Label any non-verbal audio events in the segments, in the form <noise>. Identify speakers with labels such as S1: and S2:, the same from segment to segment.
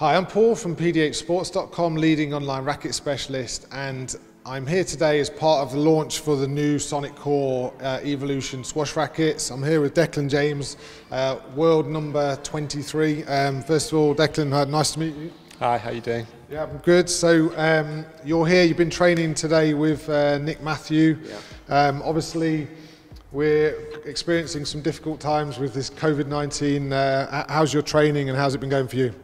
S1: Hi, I'm Paul from pdhsports.com, leading online racket specialist, and I'm here today as part of the launch for the new Sonic Core uh, Evolution squash rackets. I'm here with Declan James, uh, world number 23. Um, first of all, Declan, uh, nice to meet you.
S2: Hi, how you doing?
S1: Yeah, I'm good. So um, you're here. You've been training today with uh, Nick Matthew. Yeah. Um, obviously, we're experiencing some difficult times with this COVID-19. Uh, how's your training and how's it been going for you?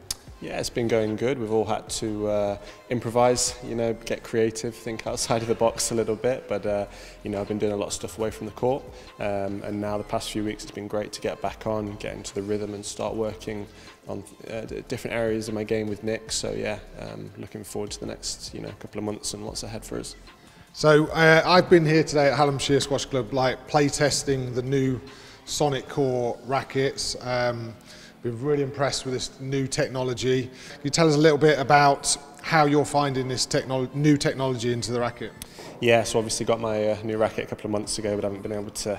S2: Yeah, it's been going good. We've all had to uh, improvise, you know, get creative, think outside of the box a little bit. But, uh, you know, I've been doing a lot of stuff away from the court. Um, and now the past few weeks, it's been great to get back on, get into the rhythm and start working on uh, different areas of my game with Nick. So, yeah, um, looking forward to the next, you know, couple of months and what's ahead for us.
S1: So, uh, I've been here today at Hallamshire Squash Club, like, play testing the new Sonic Core rackets. Um, been really impressed with this new technology. Can you tell us a little bit about how you're finding this new technology into the racket?
S2: Yeah, so obviously got my uh, new racket a couple of months ago, but I haven't been able to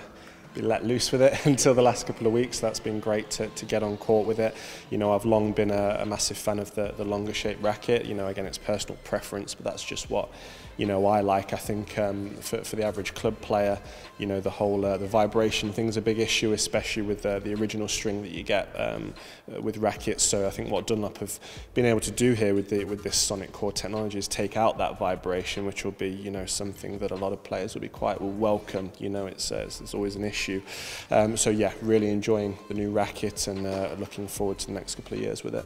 S2: let loose with it <laughs> until the last couple of weeks. That's been great to, to get on court with it. You know, I've long been a, a massive fan of the, the longer shape racket. You know, again, it's personal preference, but that's just what, you know, I like. I think um, for, for the average club player, you know, the whole, uh, the vibration thing's a big issue, especially with uh, the original string that you get um, uh, with rackets. So I think what Dunlop have been able to do here with the, with this Sonic Core technology is take out that vibration, which will be, you know, something that a lot of players will be quite will welcome. You know, it's, uh, it's, it's always an issue issue. Um, so yeah, really enjoying the new racket and uh, looking forward to the next couple of years with it.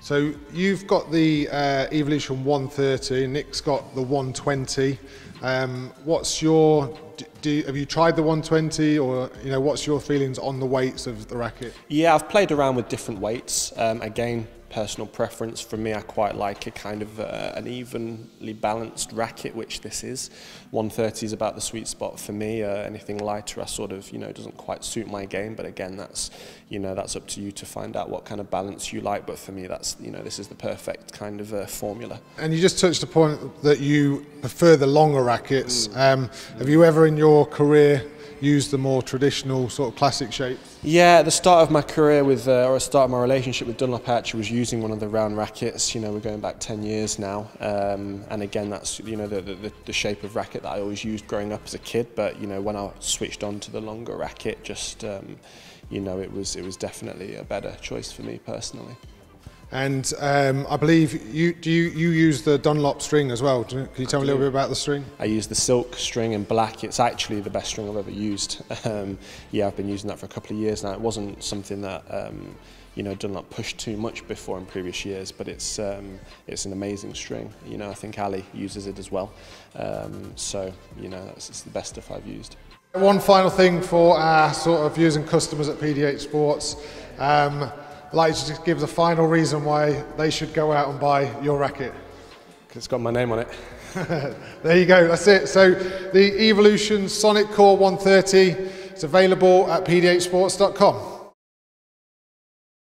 S1: So you've got the uh, Evolution 130, Nick's got the 120. Um, what's your do have you tried the 120 or you know what's your feelings on the weights of the racket?
S2: Yeah, I've played around with different weights. Um, again, personal preference. For me, I quite like a kind of uh, an evenly balanced racket, which this is. 130 is about the sweet spot for me. Uh, anything lighter, I sort of, you know, doesn't quite suit my game. But again, that's, you know, that's up to you to find out what kind of balance you like. But for me, that's, you know, this is the perfect kind of uh, formula.
S1: And you just touched upon that you prefer the longer rackets. Mm. Um, have you ever in your career used the more traditional sort of classic shape?
S2: Yeah, at the start of my career with, uh, or the start of my relationship with Dunlop, I actually was using one of the round rackets. You know, we're going back 10 years now. Um, and again, that's, you know, the, the, the shape of racket that I always used growing up as a kid. But, you know, when I switched on to the longer racket, just, um, you know, it was, it was definitely a better choice for me personally.
S1: And um, I believe you do you, you use the Dunlop string as well. Can you tell me a little bit about the string?
S2: I use the silk string in black. It's actually the best string I've ever used. <laughs> Um, yeah, I've been using that for a couple of years now. It wasn't something that um, you know Dunlop pushed too much before in previous years, but it's um, it's an amazing string. You know, I think Ali uses it as well. Um, so you know, that's it's the best stuff I've used.
S1: One final thing for our sort of viewers and customers at PDH Sports. I'd like to just give the final reason why they should go out and buy your racket.
S2: It's got my name on it. <laughs>
S1: there you go, that's it. So the Evolution Sonic Core 130 is available at pdhsports.com.